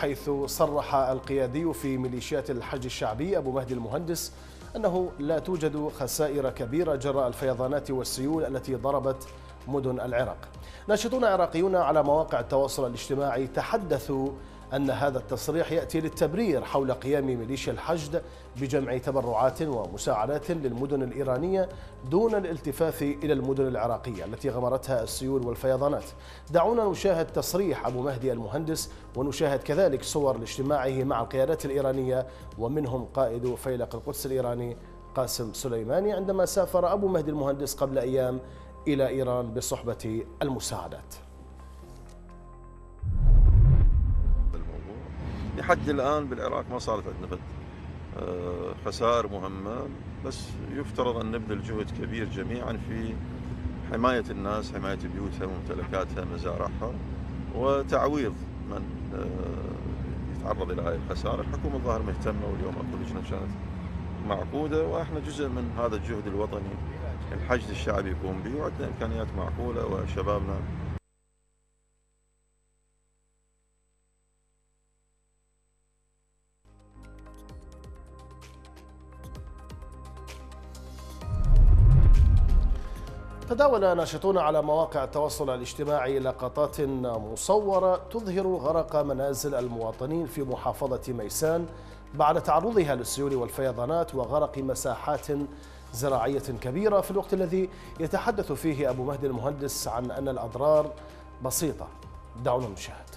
حيث صرح القيادي في ميليشيات الحج الشعبي أبو مهدي المهندس أنه لا توجد خسائر كبيرة جراء الفيضانات والسيول التي ضربت مدن العراق. ناشطون عراقيون على مواقع التواصل الاجتماعي تحدثوا أن هذا التصريح يأتي للتبرير حول قيام ميليشيا الحشد بجمع تبرعات ومساعدات للمدن الإيرانية دون الالتفاف إلى المدن العراقية التي غمرتها السيول والفيضانات. دعونا نشاهد تصريح أبو مهدي المهندس ونشاهد كذلك صور لاجتماعه مع القيادات الإيرانية ومنهم قائد فيلق القدس الإيراني قاسم سليماني عندما سافر أبو مهدي المهندس قبل أيام إلى إيران بصحبة المساعدات. لحد الآن بالعراق ما صارت عندنا آه، خسائر مهمة بس يفترض أن نبذل جهد كبير جميعا في حماية الناس حماية بيوتها وممتلكاتها مزارعها وتعويض من آه، يتعرض إلى هذه الخسائر. الحكومة الظاهر مهتمة واليوم أكو لجنة كانت معقودة. وإحنا جزء من هذا الجهد الوطني الحشد الشعبي يقوم به وعندنا إمكانيات معقولة وشبابنا تداول ناشطون على مواقع التواصل الاجتماعي لقطات مصورة تظهر غرق منازل المواطنين في محافظة ميسان بعد تعرضها للسيول والفيضانات وغرق مساحات زراعية كبيرة في الوقت الذي يتحدث فيه أبو مهدي المهندس عن أن الأضرار بسيطة. دعونا نشاهد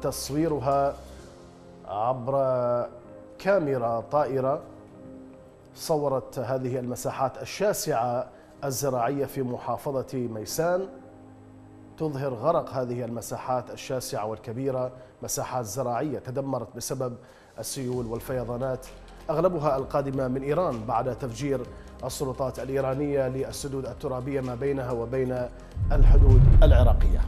تصويرها عبر كاميرا طائرة صورت هذه المساحات الشاسعة الزراعية في محافظة ميسان. تظهر غرق هذه المساحات الشاسعة والكبيرة مساحات زراعية تدمرت بسبب السيول والفيضانات. أغلبها القادمة من إيران بعد تفجير السلطات الإيرانية للسدود الترابية ما بينها وبين الحدود العراقية.